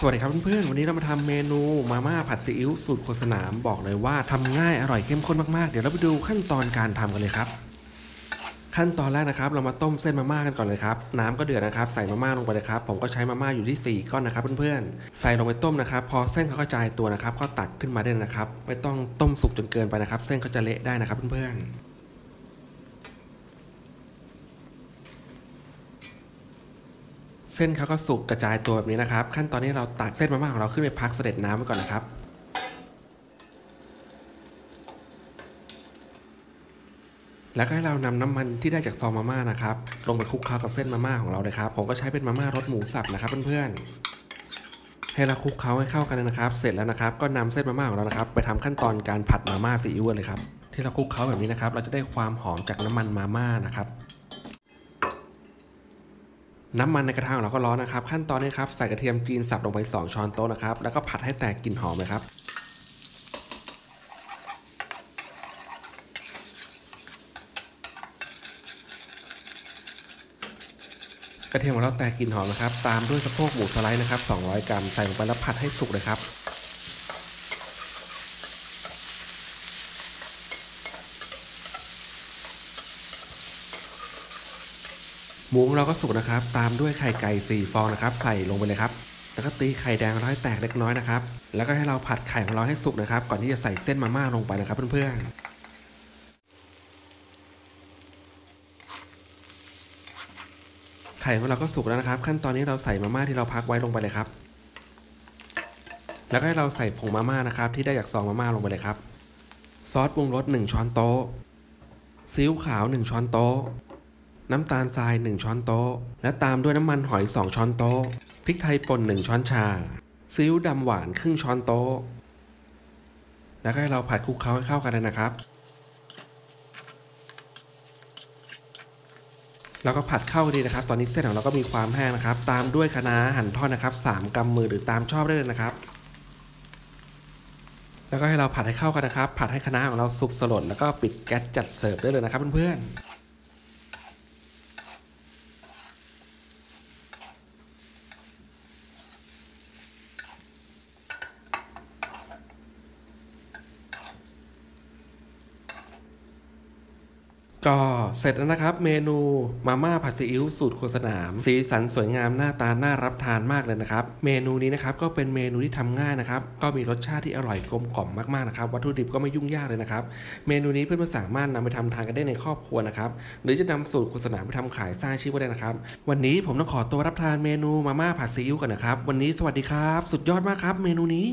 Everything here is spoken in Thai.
สวัสดีครับเพื่อนๆ วันนี้เรามาทำเมนูมาม่าผัดซีอิ๊วสูตรโคสนามบอกเลยว่าทำง่ายอร่อยเข้มข้นมากๆ เดี๋ยวเราไปดูขั้นตอนการทำกันเลยครับ ขั้นตอนแรกนะครับ เรามาต้มเส้นมาม่ากันก่อนเลยครับ น้ำก็เดือดนะครับ ใส่มาม่าลงไปเลยครับ ผมก็ใช้มาม่าอยู่ที่ 4 ก้อนนะครับเพื่อนๆ ใส่ลงไปต้มนะครับ พอเส้นเขากระจายตัวนะครับ ก็ตักขึ้นมาได้นะครับ ไม่ต้องต้มสุกจนเกินไปนะครับ เส้นเขาจะเละได้นะครับเพื่อนๆ เส้นเขาก็สุกกระจายตัวแบบนี้นะครับ ขั้นตอนนี้เราตักเส้นมาม่าของเราขึ้นไปพักเสด็จน้ำไว้ก่อนนะครับแล้วก็ให้เรานำน้ำมันที่ได้จากซองมาม่านะครับลงไปคลุกเคล้ากับเส้นมาม่าของเราเลยครับ ผมก็ใช้เป็นมาม่ารสหมูสับนะครับเพื่อนๆให้เราคลุกเคล้าให้เข้ากันนะครับ เสร็จแล้วนะครับ ก็นำเส้นมาม่าของเรานะครับ ไปทำขั้นตอนการผัดมาม่าซีอิ๊วเลยครับที่เราคลุกเคล้าแบบนี้นะครับ เราจะได้ความหอมจากน้ำมันมาม่านะครับ น้ำมันในกระทะของเราก็ร้อนนะครับ ขั้นตอนนี้ครับใส่กระเทียมจีนสับลงไป 2 ช้อนโต๊ะนะครับ แล้วก็ผัดให้แตกกลิ่นหอมเลยครับกระเทียมของเราแตกกลิ่นหอมนะครับ ตามด้วยสะโพกหมูสไลด์นะครับ 200 กรัม ใส่ลงไปแล้วผัดให้สุกเลยครับ หมูของเราก็สุกนะครับ ตามด้วยไข่ไก่สี่ฟองนะครับ ใส่ลงไปเลยครับ แล้วก็ตีไข่แดงร้อยแตกเล็กน้อยนะครับ แล้วก็ให้เราผัดไข่ของเราให้สุกนะครับ ก่อนที่จะใส่เส้นมาม่าลงไปนะครับเพื่อนๆไข่ของเราก็สุกแล้วนะครับ ขั้นตอนนี้เราใส่มาม่าที่เราพักไว้ลงไปเลยครับ แล้วก็ให้เราใส่ผงมาม่านะครับ ที่ได้จากซองมาม่าลงไปเลยครับ ซอสปรุงรส1ช้อนโต๊ะซีอิ๊วขาว 1 ช้อนโต๊ะ น้ำตาลทราย 1 ช้อนโต๊ะ และตามด้วยน้ำมันหอย 2 ช้อนโต๊ะ พริกไทยป่น 1 ช้อนชา ซีอิ๊วดำหวานครึ่งช้อนโต๊ะ แล้วก็ให้เราผัดคลุกเคล้าให้เข้ากันเลยนะครับ แล้วก็ผัดเข้ากันดีนะครับ ตอนนี้เส้นของเราก็มีความแห้งนะครับ ตามด้วยคะน้าหั่นทอดนะครับ 3กำมือหรือตามชอบได้เลยนะครับแล้วก็ให้เราผัดให้เข้ากันนะครับ ผัดให้คะน้าของเราสุกสลดแล้วก็ปิดแก๊สจัดเสิร์ฟได้เลยนะครับเพื่อนๆ ก็เสร็จแล้วนะครับ เมนูมาม่าผัดซีอิ๊วสูตรโคสนาม สีสันสวยงามหน้าตาน่ารับทานมากเลยนะครับ เมนูนี้นะครับก็เป็นเมนูที่ทำง่ายนะครับ ก็มีรสชาติที่อร่อยกลมกล่อมมากๆนะครับ วัตถุดิบก็ไม่ยุ่งยากเลยนะครับ เมนูนี้เพื่อนๆสามารถนำไปทำทานกันได้ในครอบครัวนะครับ หรือจะนำสูตรโคสนามไปทำขายสร้างชีพก็ได้นะครับ วันนี้ผมต้องขอตัวรับทานเมนูมาม่าผัดซีอิ๊วกันนะครับ วันนี้สวัสดีครับ สุดยอดมากครับ เมนูนี้